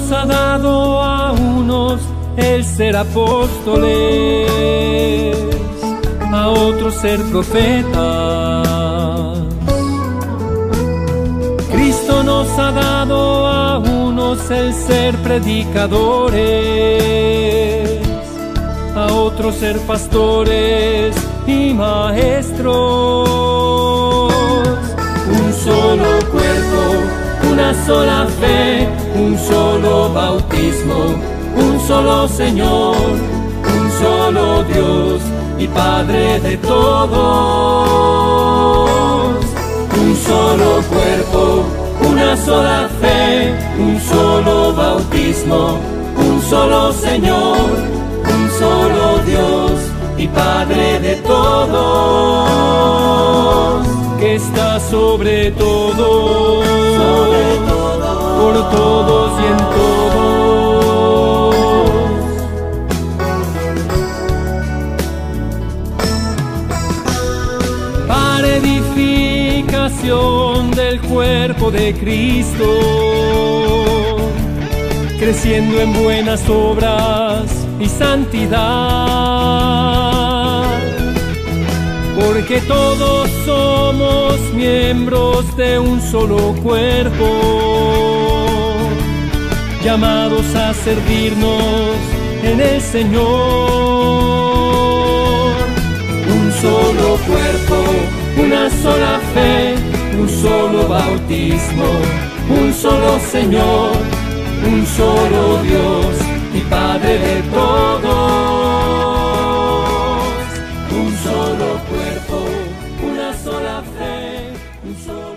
nos ha dado a unos el ser apóstoles, a otros ser profetas. Cristo nos ha dado a unos el ser predicadores, a otros ser pastores y maestros. Un solo cuerpo, una sola fe, un solo bautismo, un solo Señor, un solo Dios y Padre de todos. Un solo cuerpo, una sola fe, un solo bautismo, un solo Señor, un solo Dios y Padre de todos, que está sobre todo, por todos y en todos. Para edificación del cuerpo de Cristo, creciendo en buenas obras y santidad. Porque todos somos miembros de un solo cuerpo, llamados a servirnos en el Señor. Un solo cuerpo, una sola fe, un solo bautismo, un solo Señor, un solo Dios y Padre de todos. Un solo cuerpo, una sola fe, un solo